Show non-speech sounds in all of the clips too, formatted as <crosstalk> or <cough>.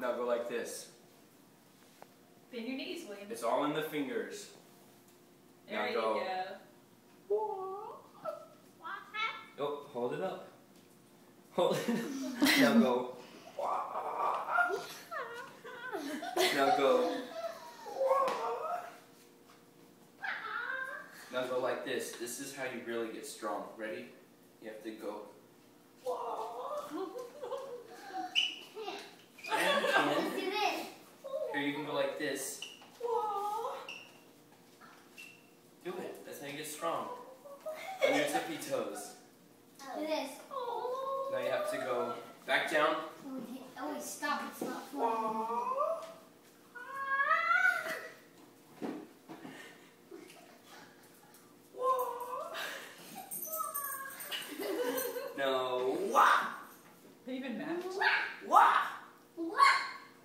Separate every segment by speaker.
Speaker 1: Now go like this.
Speaker 2: Bend your knees, William.
Speaker 1: It's all in the fingers.
Speaker 2: There
Speaker 1: now
Speaker 2: you
Speaker 1: go.
Speaker 2: go.
Speaker 1: Oh, hold it up. Hold it up. <laughs> now go. Now go. Now go like this. This is how you really get strong. Ready? You have to go. And again. Here you can go like this. Do it. That's how you get strong. On your tippy toes. Now you have to go back down.
Speaker 3: Oh, wait, stop. It's not fun.
Speaker 1: No. Wah!
Speaker 2: They even match.
Speaker 1: Wah! Wah! Wah!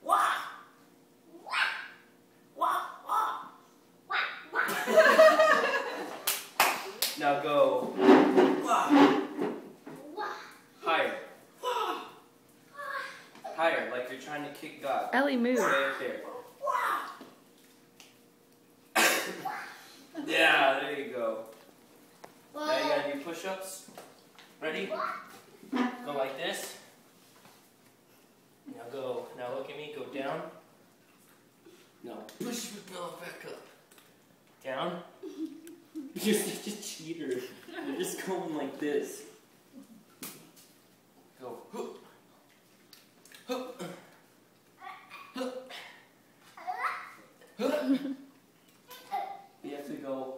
Speaker 1: Wah! now go. Wah! Higher. Higher, like you're trying to kick God.
Speaker 4: Ellie, move.
Speaker 1: Stay up there. <coughs> yeah, there you go. Now you gotta do push-ups. Ready? Go like this. Now go. Now look at me. Go down. Now push yourself back up. Down. <laughs> You're such a cheater. You're just going like this. <laughs> You have to go.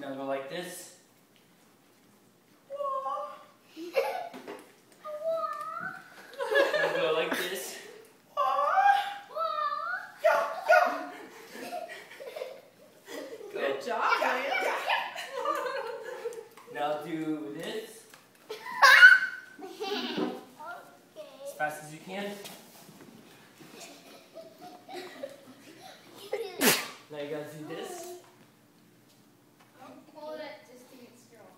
Speaker 1: Now go like this. Now go like this.
Speaker 2: Good job.
Speaker 1: Now do this as fast as you can. Now you gotta do this
Speaker 3: Hold it just to get strong.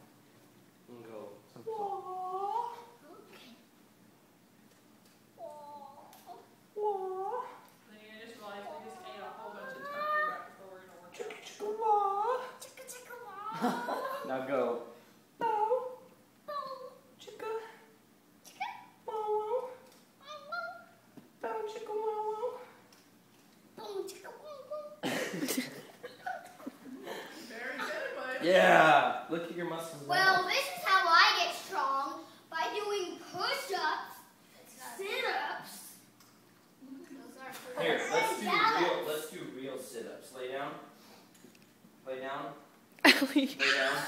Speaker 1: and go.
Speaker 2: Then you just realize we just ate a whole bunch of turkey right before we're gonna work.
Speaker 1: Now go.
Speaker 2: Very good, William.
Speaker 1: Yeah. Look at your muscles. now.
Speaker 3: Well, this is how I get strong by doing push-ups, sit-ups. Those
Speaker 1: Here, let's do real. Let's do real sit-ups. Lay down. Lay down. <laughs> Lay down.